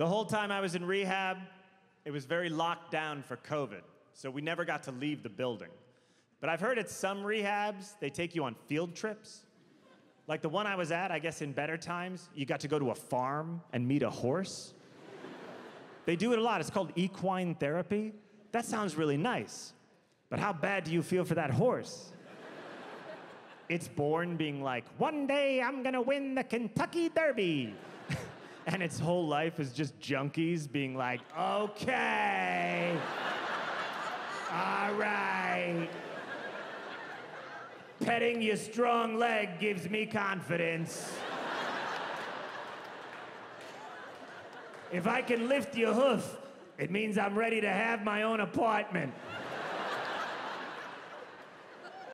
The whole time I was in rehab, it was very locked down for COVID, so we never got to leave the building. But I've heard at some rehabs, they take you on field trips. Like the one I was at, I guess in better times, you got to go to a farm and meet a horse. They do it a lot. It's called equine therapy. That sounds really nice. But how bad do you feel for that horse? It's born being like, one day I'm gonna win the Kentucky Derby. and its whole life is just junkies being like, okay, all right. Petting your strong leg gives me confidence. If I can lift your hoof, it means I'm ready to have my own apartment.